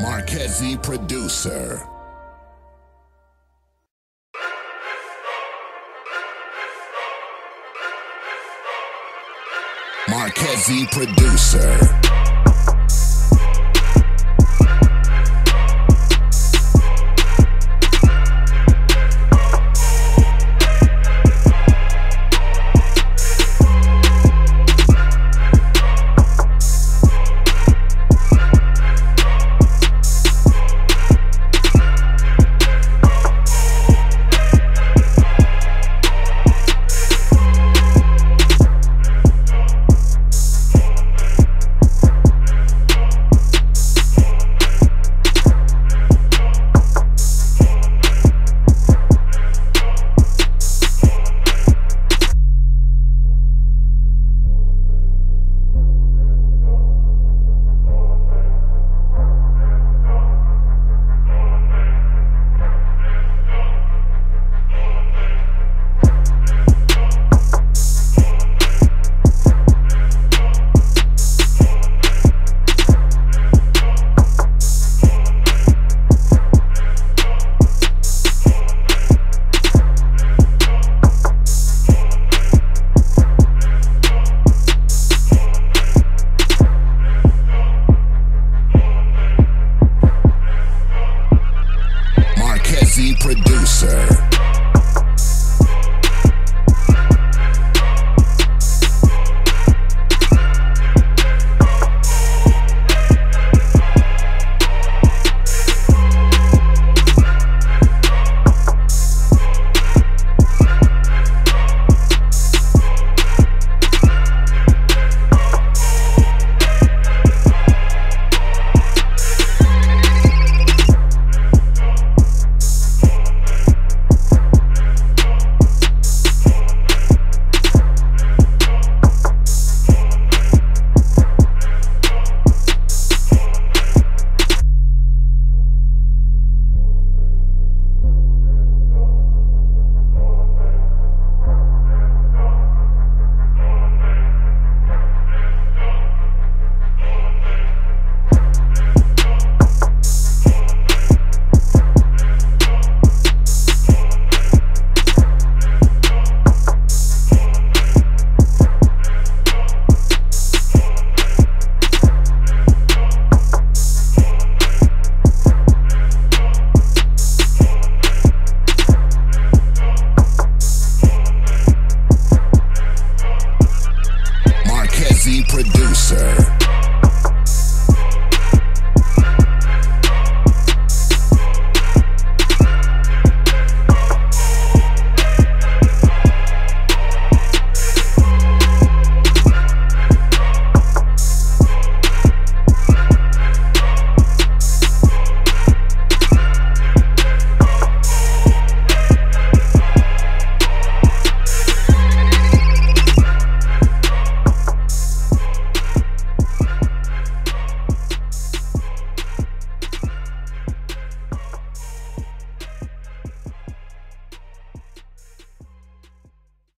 Marquezzi producer. Marquezzi producer. producer. producer.